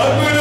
Rabbim.